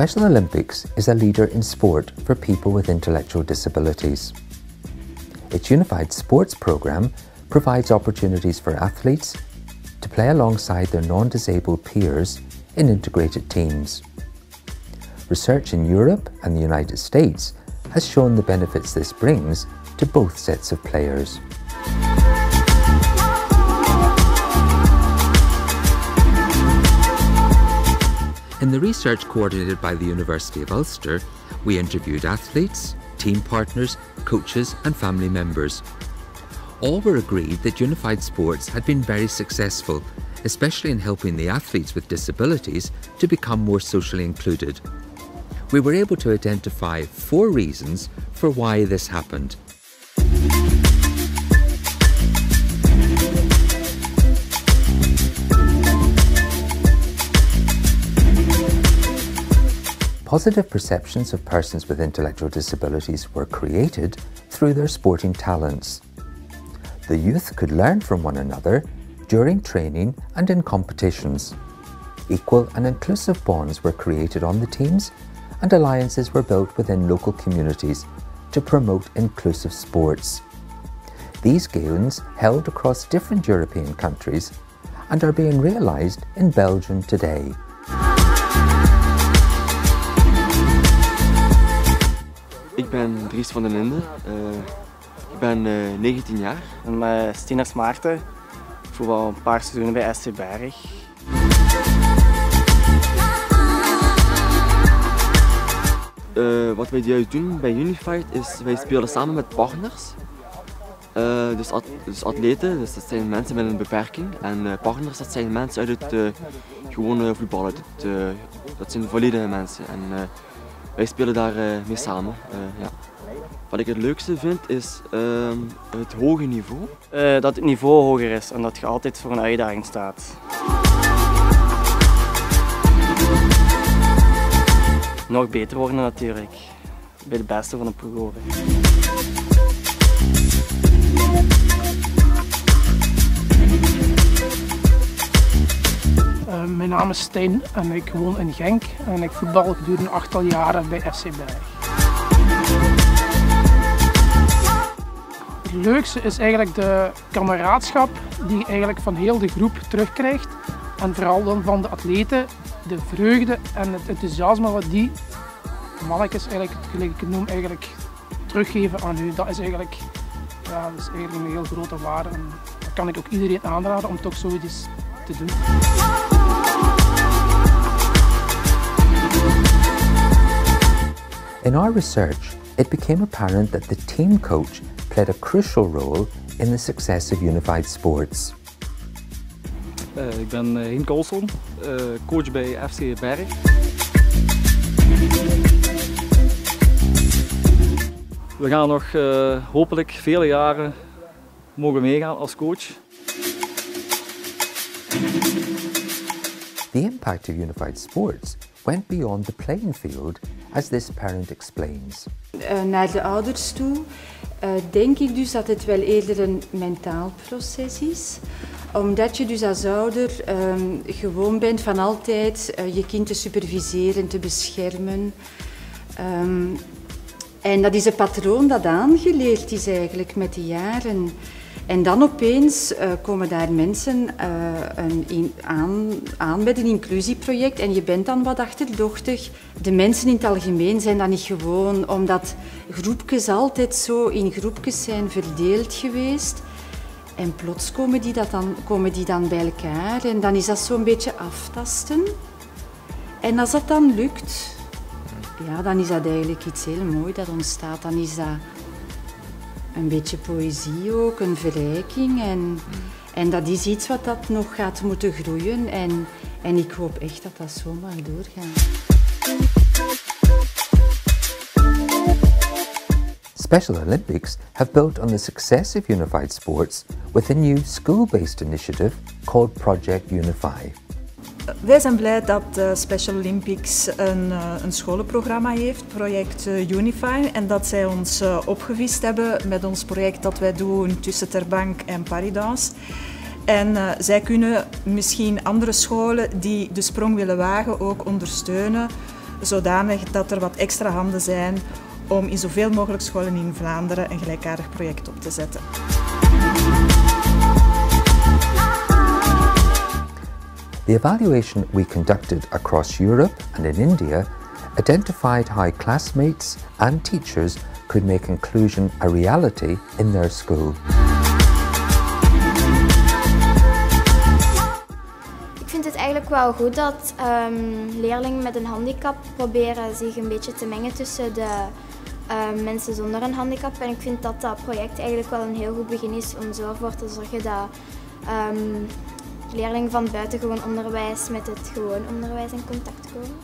Special Olympics is a leader in sport for people with intellectual disabilities. Its unified sports programme provides opportunities for athletes to play alongside their non-disabled peers in integrated teams. Research in Europe and the United States has shown the benefits this brings to both sets of players. In the research coordinated by the University of Ulster, we interviewed athletes, team partners, coaches and family members. All were agreed that unified sports had been very successful, especially in helping the athletes with disabilities to become more socially included. We were able to identify four reasons for why this happened. Positive perceptions of persons with intellectual disabilities were created through their sporting talents. The youth could learn from one another during training and in competitions. Equal and inclusive bonds were created on the teams and alliances were built within local communities to promote inclusive sports. These games held across different European countries and are being realised in Belgium today. Ik ben Dries van den Linden. Uh, ik ben uh, 19 jaar. Ik ben uh, Stiners Maarten. Ik voetbal een paar seizoenen bij SC Berg. Uh, wat wij juist doen bij Unified is, wij spelen samen met partners. Uh, dus, at dus, atleten, dus dat zijn mensen met een beperking. En uh, partners, dat zijn mensen uit het gewone voetbal. Uit het, dat zijn volledige mensen. En wij spelen daar mee samen. ja. Wat ik het leukste vind is ehm, het hoge niveau. dat het niveau hoger is en dat je altijd voor een uitdaging staat. nog beter worden natuurlijk. Bij de beste van de ploeg Uh, mijn naam is Stijn en ik woon in Genk en ik voetbal gedurende een aantal jaren bij FC Berg. Het leukste is eigenlijk de kameraadschap die je eigenlijk van heel de groep terugkrijgt. En vooral dan van de atleten, de vreugde en het enthousiasme wat die mannetjes eigenlijk, gelijk ik het noem, eigenlijk teruggeven aan u. Dat is eigenlijk, ja, dat is eigenlijk een heel grote waarde. En dat kan ik ook iedereen aanraden om toch zoiets te doen. In our research, it became apparent that the team coach played a crucial role in the success of unified sports. Uh, ik ben uh, Henk Olson, uh, coach bij FC Berg. We gaan nog uh, hopelijk vele jaren mogen meegaan als coach. The impact of unified sports went beyond the playing field, as this parent explains. Uh, naar de ouders toe uh, denk ik dus dat het wel eerder een mentaal proces is omdat je dus als ouder um, gewoon bent van altijd uh, je kind te superviseren, te beschermen. Um, en dat is een patroon dat aangeleerd is eigenlijk met de jaren. En dan opeens uh, komen daar mensen uh, een, aan, aan met een inclusieproject en je bent dan wat achterdochtig. De mensen in het algemeen zijn dat niet gewoon, omdat groepjes altijd zo in groepjes zijn verdeeld geweest. En plots komen die, dat dan, komen die dan bij elkaar en dan is dat zo'n beetje aftasten. En als dat dan lukt, ja, dan is dat eigenlijk iets heel moois dat ontstaat. Dan is dat een beetje poëzie ook, een verrijking. En, en dat is iets wat dat nog gaat moeten groeien. En, en ik hoop echt dat dat zo mag doorgaan. Special Olympics have built on the success of unified sports with a new school-based initiative called Project Unify. Wij zijn blij dat Special Olympics een, eh, een scholenprogramma heeft, project eh, Unify, en dat zij ons eh, opgevist hebben met ons project dat wij doen tussen Terbank en Paridas. En zij kunnen misschien andere scholen die de sprong willen wagen ook ondersteunen zodanig dat er wat extra handen zijn om in zoveel mogelijk scholen in Vlaanderen een gelijkaardig project op te zetten. The evaluation we conducted across Europe and in India identified how classmates and teachers could make inclusion a reality in their school. Ik vind het eigenlijk wel goed dat um, leerlingen met een handicap proberen zich een beetje te mengen tussen de uh, mensen zonder een handicap. En ik vind dat dat project eigenlijk wel een heel goed begin is om zo ervoor te zorgen dat um, leerlingen van buitengewoon onderwijs met het gewoon onderwijs in contact komen.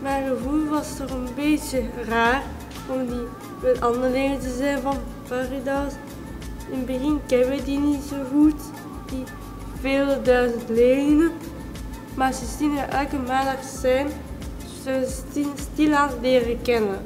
Mijn gevoel was toch een beetje raar om die met andere te zijn van Paridas. In het begin kennen we die niet zo goed, die vele duizend leerlingen. Maar ze zien er elke maandag zijn, ze stilaan leren kennen.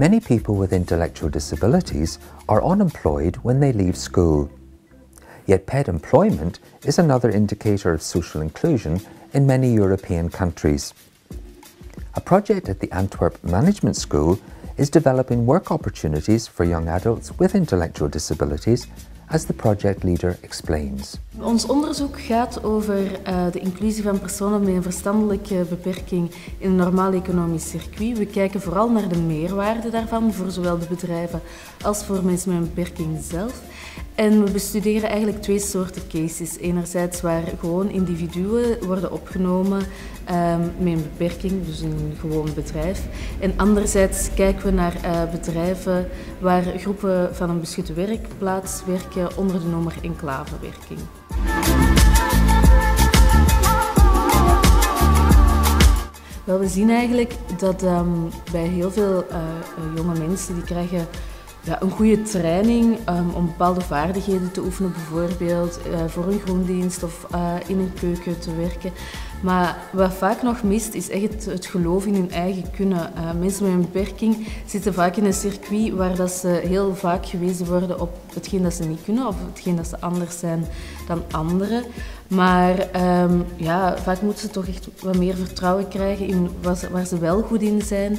Many people with intellectual disabilities are unemployed when they leave school. Yet paid employment is another indicator of social inclusion in many European countries. A project at the Antwerp Management School is developing work opportunities for young adults with intellectual disabilities as the project leader explains. Ons onderzoek gaat over uh, de inclusie van personen met een verstandelijke beperking in een normaal economisch circuit. We kijken vooral naar de meerwaarde daarvan voor zowel de bedrijven als voor mensen met een beperking zelf. En we bestuderen eigenlijk twee soorten cases. Enerzijds waar gewoon individuen worden opgenomen um, met een beperking, dus een gewoon bedrijf. En anderzijds kijken we naar uh, bedrijven waar groepen van een beschutte werkplaats werken onder de noemer enclavewerking. Wel, we zien eigenlijk dat um, bij heel veel uh, jonge mensen die krijgen ja, een goede training um, om bepaalde vaardigheden te oefenen, bijvoorbeeld uh, voor een groendienst of uh, in een keuken te werken. Maar wat vaak nog mist, is echt het, geloof in hun eigen kunnen. Uh, mensen met een beperking zitten vaak in een circuit waar dat ze heel vaak gewezen worden op hetgeen dat ze niet kunnen of hetgeen dat ze anders zijn dan anderen. Maar um, ja, vaak moeten ze toch echt wat meer vertrouwen krijgen in waar ze wel goed in zijn.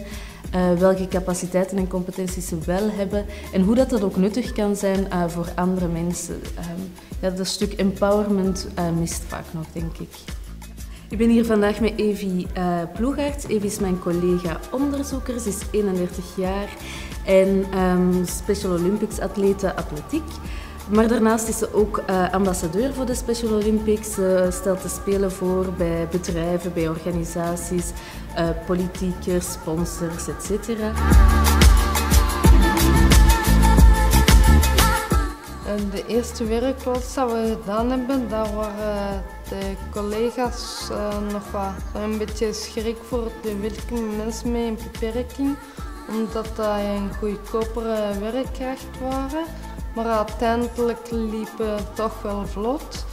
Uh, welke capaciteiten en competenties ze wel hebben en hoe dat, dat ook nuttig kan zijn uh, voor andere mensen. Um, ja, dat stuk empowerment uh, mist vaak nog, denk ik. Ik ben hier vandaag met Evie uh, Ploegaerts. Evie is mijn collega onderzoeker. Ze is 31 jaar en um, Special Olympics atlete atletiek. Maar daarnaast is ze ook uh, ambassadeur voor de Special Olympics. Ze stelt de Spelen voor bij bedrijven, bij organisaties, uh, politiekers, sponsors, etc. De eerste werkplaats dat we gedaan hebben, daar waren de collega's nog wat een beetje schrik voor de werking mensen met een beperking, omdat dat een goedkopere werkkracht waren. Maar uiteindelijk liepen toch wel vlot.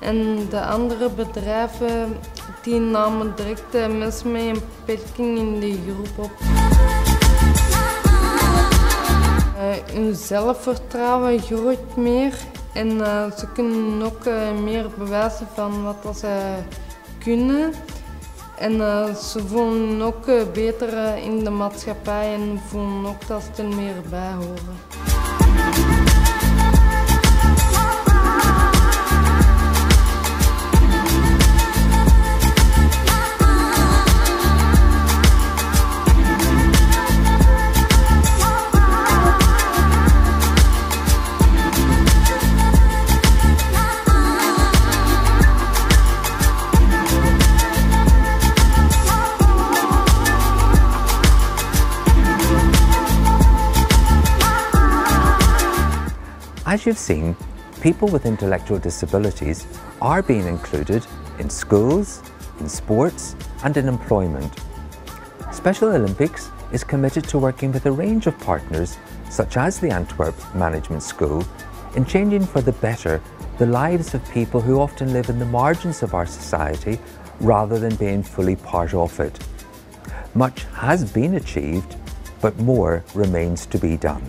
En de andere bedrijven die namen direct de mensen met een beperking in die groep op. Uh, hun zelfvertrouwen groeit meer en uh, ze kunnen ook uh, meer bewijzen van wat ze kunnen. En ze voelen ook beter in de maatschappij en voelen ook dat ze er meer bij horen. As you've seen, people with intellectual disabilities are being included in schools, in sports and in employment. Special Olympics is committed to working with a range of partners such as the Antwerp Management School in changing for the better the lives of people who often live in the margins of our society rather than being fully part of it. Much has been achieved, but more remains to be done.